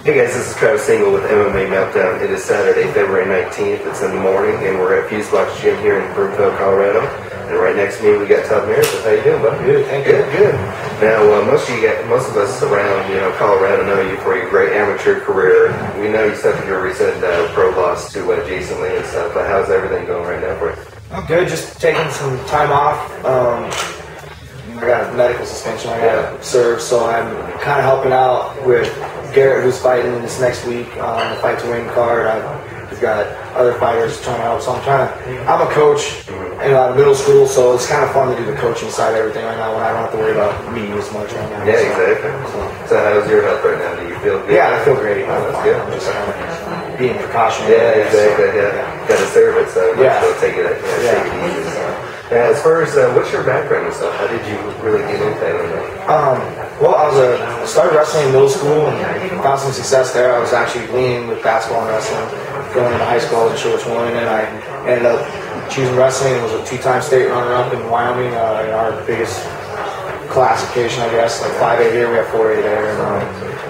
Hey guys, this is Travis Engel with MMA Meltdown. It is Saturday, February 19th. It's in the morning, and we're at Fusboxe Gym here in Broomfield, Colorado. And right next to me, we got Todd Meredith. How you doing, bud? Good, thank you. Good, good. Now, uh, most of you, got, most of us around, you know, Colorado know you for your great amateur career. We know you suffered your recent uh, pro loss to uh, Jason Lee and stuff. But how's everything going right now for you? I'm good. Just taking some time off. Um, I got a medical suspension. I got to serve, so I'm kind of helping out with Garrett, who's fighting this next week on the fight to win card. I've, we've got other fighters trying out, so I'm trying to. I'm a coach in uh, middle school, so it's kind of fun to do the coaching side of everything right now when I don't have to worry about me as much right now. Yeah, so, exactly. So how's your health right now? Do you feel good? Yeah, I feel great. Oh, that's I'm good. I'm just kind of being precautionary. Yeah, exactly. Yeah, got to serve it, so Yeah. take it. Yeah, Yeah. take it easy. Yeah, as far as uh, what's your background and stuff, how did you really get into that? Um, well, I was a started wrestling in middle school and found some success there. I was actually leaning with basketball and wrestling. Going into high school, I wasn't sure which one, and I ended up choosing wrestling. It was a two-time state runner-up in Wyoming, uh, in our biggest classification, I guess, like 5A here. We have 4A there, and, um,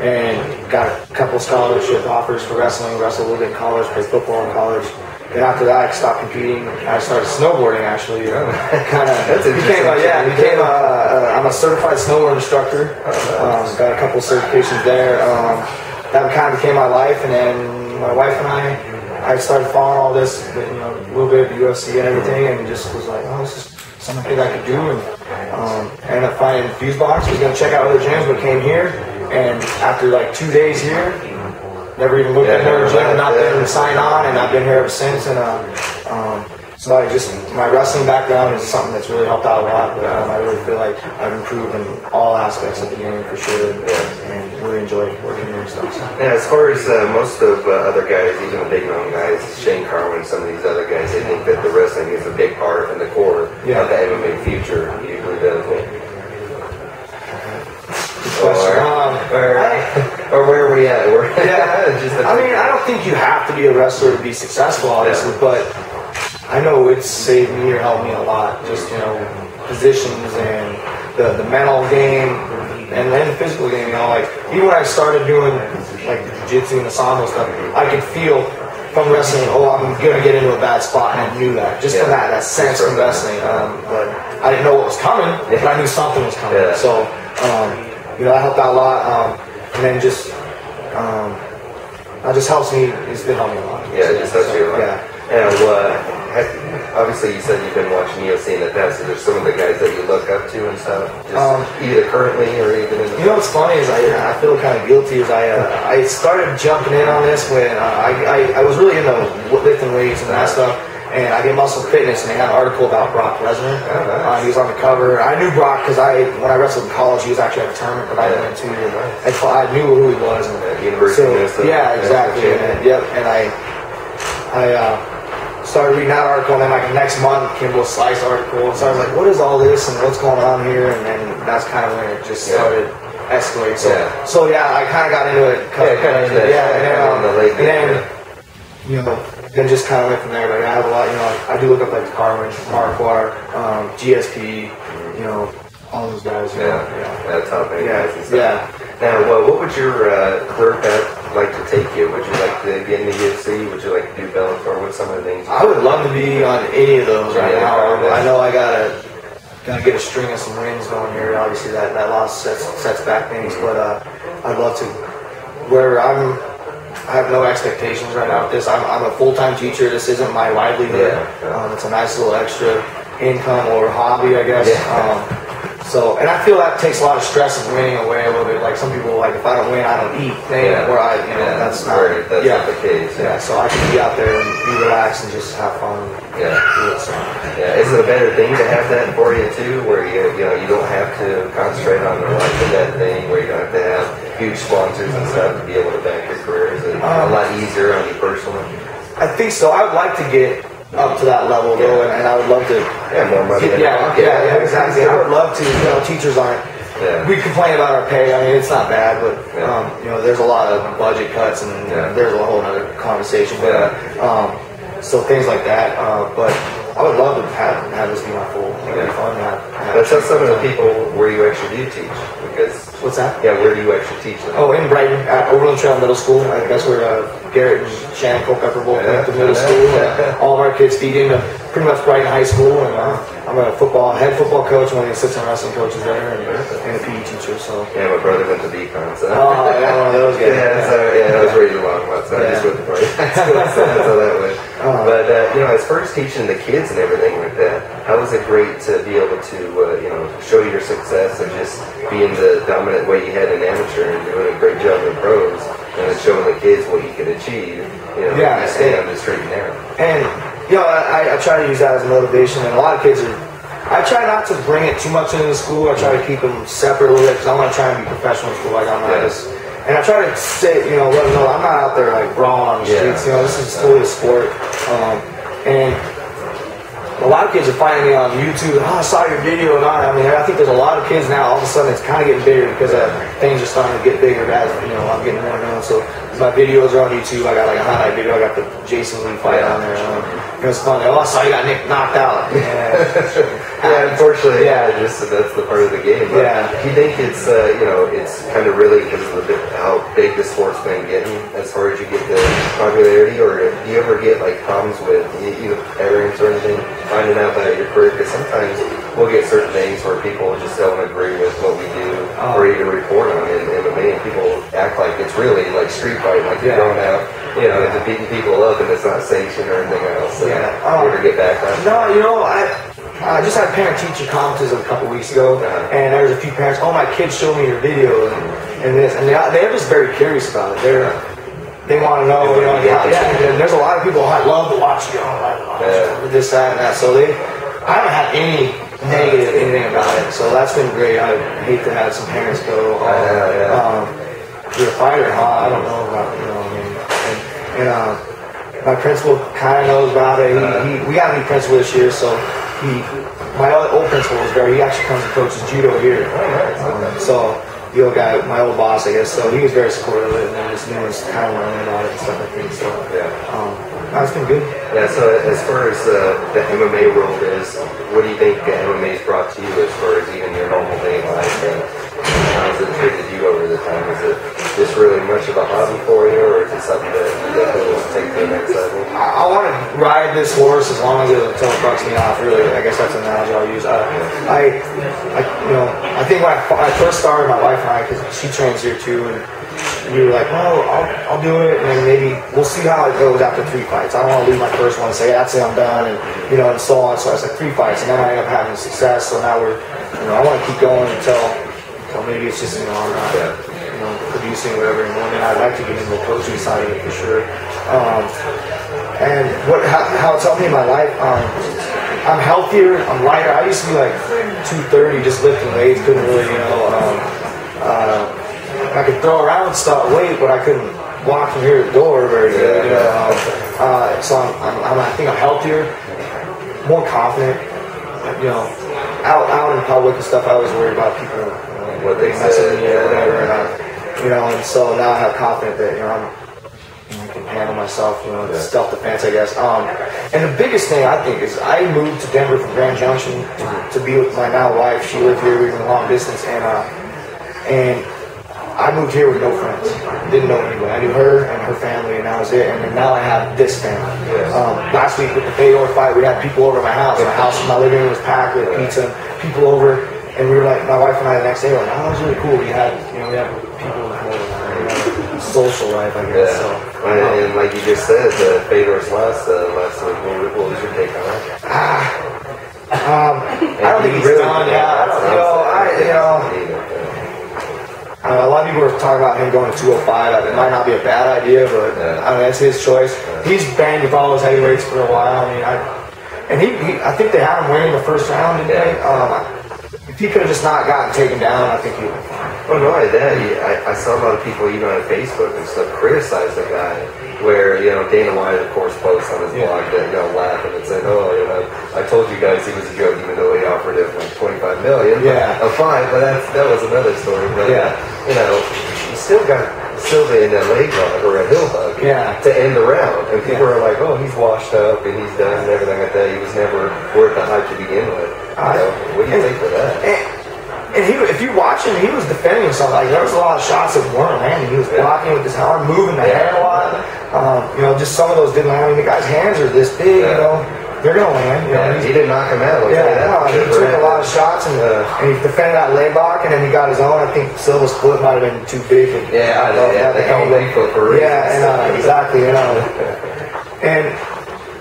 and got a couple scholarship offers for wrestling. Wrestled a little bit in college, played football in college. Then after that, I stopped competing. I started snowboarding actually. kind of That's became a, yeah, became a, a, I'm a certified snowboard instructor. Um, got a couple certifications there. Um, that kind of became my life, and then my wife and I, I started following all this, you know, a little bit of UFC and everything, and just was like, oh, this is something I could do, and um, ended up finding Fusboxe. Was gonna check out other gyms, but came here, and after like two days here, never even looked at Yeah, never gym, left, not yeah. there to sign on, and I've been here ever since. And uh, um, so I just my wrestling background is something that's really helped out a lot. But um, I really feel like I've improved in all aspects of the game for sure, and really enjoy working here and stuff. So. Yeah, as far as uh, most of uh, other guys, even the big known guys, Shane Carwin, some of these other guys, they think that the wrestling is a big part and the core Yeah. of the MMA future. You usually does. Question. Or, Um, or, I- or where are we at? We're Yeah, just I mean, I don't think you have to be a wrestler to be successful, obviously, but I know it's saved me or helped me a lot. Just you know, positions and the the mental game, and then the physical game. You know, like even when I started doing like the jiu-jitsu and the sambo stuff, I could feel from wrestling, oh, I'm gonna get into a bad spot, and I knew that just from that that sense from wrestling. Um, but I didn't know what was coming, but I knew something was coming. Yeah. So, um, you know, that helped out a lot. Um, and then just um, that just helps me. It's been helping me a lot. Yeah, it just helps you a lot. Yeah. And uh, have- obviously, you said you've been watching in the past. So there's some of the guys that you look up to and stuff, Um, either currently or even in the You know what's funny is I, I feel kind of guilty. Is I uh, I started jumping in on this when uh, I, I I was really into lifting weights and that stuff. And I did Muscle Fitness, and they had an article about Brock Lesnar. Oh, nice. uh, he was on the cover. I knew Brock because I, when I wrestled in college, he was actually at a tournament that I Yeah. went to. And I knew who he was. And At University of Minnesota. Yeah, exactly. Yeah. And, yep. And I, I uh, started reading that article, and then like the next month, Kimbo Slice article. So I was like, what is all this, and what's going on here? And then that's kind of when it just Yeah. started escalating. So, Yeah. so yeah, I kind of got into it. Yeah, into that, yeah, and um, the late and then you know, then just kind of went from there. Like I have a lot, you know, I do look up like Carwin, Marquardt, um, GSP, you know, all those guys. You Yeah, know, yeah. yeah, top eight Yeah, guys yeah. Now, well, what would your uh, career path like to take you? Would you like to get in the UFC? Would you like to do Bellator? What some of the things? I would love to be on any of those right Yeah, now. I know I gotta gotta get a string of some wins going here. Obviously, that, that loss sets sets back things, but uh, I'd love to. Where I'm, I have no expectations right now with this. I'm, I'm a full time teacher. This isn't my livelihood. Yeah, yeah. Um, it's a nice little extra income or hobby, I guess. Yeah. Um, so, and I feel that takes a lot of stress of winning away a little bit. Like some people, like if I don't win, I don't eat. Thing, Yeah. where I, you know, that's not. where that's yeah. not the case. Yeah, so I can be out there and be relaxed and just have fun. Yeah. It, so. Yeah, is it a better thing to have that for you too, where you you know you don't have to concentrate on the life of that thing, where you don't have to have huge sponsors and stuff to be able to back your career? Is it a Um, lot easier on you personally? I think so. I would like to get up to that level though, and, and I would love to. Yeah, more money. Yeah, yeah, pocket. yeah, exactly. I would love to. You know, teachers aren't. Yeah. We complain about our pay. I mean, it's not bad, but Yeah. um, you know, there's a lot of budget cuts, and Yeah. there's a whole other conversation. But uh, um, so things like that. Uh, but I would love to have, have this be my full. It'd be fun to have. have Now tell some of the people where you actually do teach, because What's that? yeah, where do you actually teach them? Oh, in Brighton, at Overland Trail Middle School. I think that's where uh, Garrett and Shannon Culpepper both went to middle school. And all of our kids feed into pretty much Brighton High School. And uh, I'm a football head football coach, one of the assistant wrestling coaches there, and, and a PE teacher. So. Yeah, my brother went to Decon, so. Oh, yeah, one of those guys. Yeah, so yeah, I was ready to long one, so I just went to party. so how that went. Uh-huh. But uh, you know, as far as teaching the kids and everything like that, how was it great to be able to uh, you know show your success and just being the dominant way you had in amateur and doing a great job in pros, and then showing the kids what you could achieve. You know, Yeah, you stay on the straight and narrow. And you know, I, I try to use that as motivation. And a lot of kids are. I try not to bring it too much into the school. I try to keep them separate a little bit because I want to try and be professional in school. Like I'm not Yeah. just. And I try to say, you know, let them know I'm not out there like brawling on the Yeah. streets. You know, this is totally a sport. Um, and a lot of kids are finding me on YouTube. Oh, I saw your video, and I I mean, I think there's a lot of kids now. All of a sudden, it's kind of getting bigger because uh, things are starting to get bigger. As you know, I'm getting more known. So my videos are on YouTube. I got like a highlight video. I got the Jason Lee fight on there. Um, it was fun. Oh, I saw you got Nick knocked out. Yeah. Yeah, unfortunately, Yeah. just that's the part of the game. But Yeah. do you think it's uh, you know it's kind of really because of the how big the sport's been getting as far as you get the popularity, or do you ever get like problems with either parents or anything finding out about your career? Because sometimes we'll get certain things where people just don't agree with what we do, Oh. or even report on it and people act like it's really like street fighting, like you're Yeah. going out, you know, and beating people up, and it's not sanctioned or anything else. So, Yeah. you ever get back on? No, you know, I I just had parent teacher conferences a couple weeks ago, Uh-huh. and there was a few parents. Oh, my kids showed me your video and, and this, and they, they're just very curious about it. They're they want to know, you know, yeah, yeah. And there's a lot of people. I love to watch you, know, I love Yeah. this, that, and that. So they, I haven't had any negative anything about it. So that's been great. I hate to have some parents go, oh, yeah. um, you're a fighter, huh? I don't know about, you know, what I mean, and, and uh, my principal kind of knows about it. He, he, we got a new principal this year, so he, my old old principal was there. He actually comes and coaches judo here. Um, so the old guy, my old boss, I guess. So he was very supportive of it, and then this new one's kind of learning about it and stuff. I think so. Yeah. Um, that's been good. Yeah, so as far as uh, the MMA world is, what do you think uh, MMA's brought to you as far as even your normal day life? And how treated you over the time? Is it just really much of a hobby for you, or is it something that you definitely want to take to the next level? I, I want to ride this horse as long as it until it bucks me off. Really, I guess that's an analogy I'll use. Uh, I, I, you know, I think when I, when I first started, my wife and I, because she trains here too, and we were like, well, I'll, I'll do it, and then maybe we'll see how it goes after three fights. I don't want to lose my first one and say, that's it, I'm done, and you know, and so on. So I was like, three fights, and then I ended up having success. So now we're, you know, I want to keep going until, until maybe it's just, you know, I'm not, you know, producing whatever. And then I'd like to get into the coaching side of it for sure. Um, and what how, how it's helped me in my life, um, I'm healthier, I'm lighter. I used to be like 230 just lifting weights, couldn't really, you know, um, uh, I could throw around stuff weight, but I couldn't walk from here to the door very good. You know, um, uh, so I'm, I'm, I'm, I think I'm healthier, more confident. You know, out out in public and stuff, I always worry about people you know, What they messing say, with me or yeah. whatever. And I, you know, and so now I have confidence that you know I'm I can handle myself, you know, Yeah. self defense, I guess. Um, and the biggest thing I think is I moved to Denver from Grand Junction to, to be with my now wife. She lived here, we were in long distance, and uh, and I moved here with no friends. Didn't know anybody. I knew her and her family, and that was it. And then now I have this family. Yeah. Um, last week with the Fedor fight, we had people over at my house. My house, my living room was packed with pizza. People over, and we were like, my wife and I the next day were like, oh, that was really cool. We had, you know, we had people. You know, social life, I guess. Yeah. So. And, and like you just said, uh, Fedor's last uh, last week. What, was your take on that? Um, I don't think he's really done. Yeah, I don't, you know, I, you know, uh, a lot of people are talking about him going to 205. It might not be a bad idea, but Yeah. I mean that's his choice. He's banged with all those heavyweights for a while. I mean, I, and he, he I think they had him winning the first round, didn't they? Um, he could have just not gotten taken down, I think he would have fine. Well, not only that, he- I, I saw a lot of people even on Facebook and stuff criticize the guy. Where you know Dana White, of course, posts on his Yeah. blog that you know laughing and saying, "Oh, you know, I told you guys he was a joke, even though he offered him like 25 million. Yeah. a fine, but that's that was another story. But Yeah. you know, you still got Silva in a leg bug or a hill bug Yeah. to end the round. And people Yeah. are like, oh, he's washed up and he's done and everything like that. He was never worth the hype to begin with. What do you think of that? And, and he, if you watch him, he was defending himself. Like there was a lot of shots that weren't landing. He was blocking with his arm, moving the Yeah. hand a lot. Um, you know, just some of those didn't land. I mean, the guy's hands are this big. Yeah. You know, they're gonna land. You know, Yeah, he didn't knock him out. I'll Yeah, that. no, he took a lot of shots and, and he defended that leg lock and then he got his own. I think Silva's foot might have been too big. for- Yeah, I know, yeah, they call him Bigfoot for a reason. Yeah, and uh, exactly, you know. And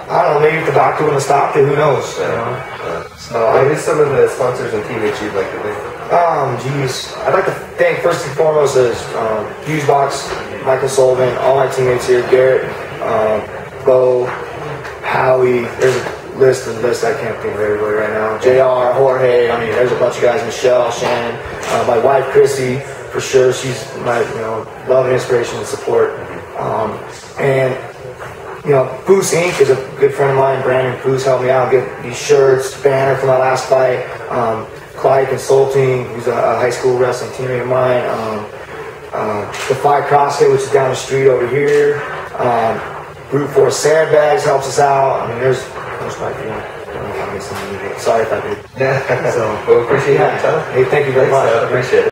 I don't know, maybe if the doctor wouldn't have stopped it, who knows? You know? So, uh, some of the sponsors and teammates you'd like to thank? Um, geez, I'd like to thank first and foremost is um, Fusboxe, Michael Sullivan, all my teammates here, Garrett, um, Bo, Howie. There's a list and list I can't think of everybody right now. Jr. Jorge. I mean, there's a bunch of guys. Michelle, Shannon, uh, my wife Chrissy, for sure. She's my you know love and inspiration and support. Um, and you know, Foose Inc. is a good friend of mine. Brandon Foose helped me out get these shirts, banner for my last fight. Um, Clyde Consulting, who's a, a high school wrestling teammate of mine. Um, uh, Defy CrossFit, which is down the street over here. Um, Brute Force Sandbags helps us out. I mean, there's, there's quite a. I don't know if I'm missing any, but sorry if I did. Yeah. So, well, appreciate your time. Hey, thank you very Thanks, much. Todd. Appreciate it.